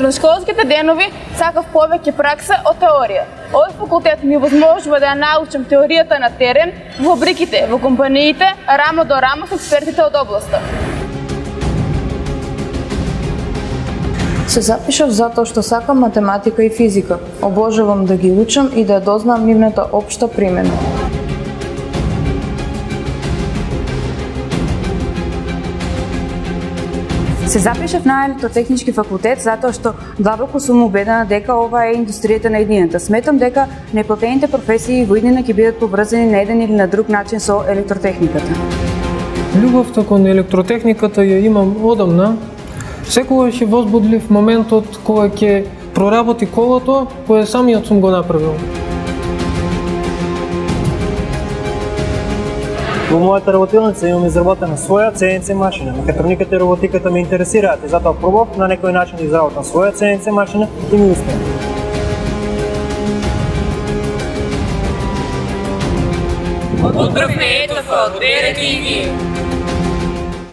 средношколските денови сакав повеќе пракса од теорија. Овој факултет ми возможува да ја научам теоријата на терен, во бриките, во компаниите, рамо до рамо со експертите од областа. Се запишав затоа што сакам математика и физика. Обожавам да ги учам и да ја дознам нивната општа примена. Се запишав на електротехнички факултет затоа што длабоко сум убедена дека ова е индустријата на иднината. Сметам дека неплатените професии во иднина ќе бидат поврзани на еден или на друг начин со електротехниката. Љубовта кон електротехниката ја имам одамна. Секогаш е возбудлив моментот кога ќе проработи колото, кое самиот сум го направил. Во мојата работилница имам изработена своја CNC машина. Мехатрониката и роботиката ме интересираат и затоа пробав на некој начин да изработам своја CNC машина и ми успеа. Pozdrav Etofon, Bere TV.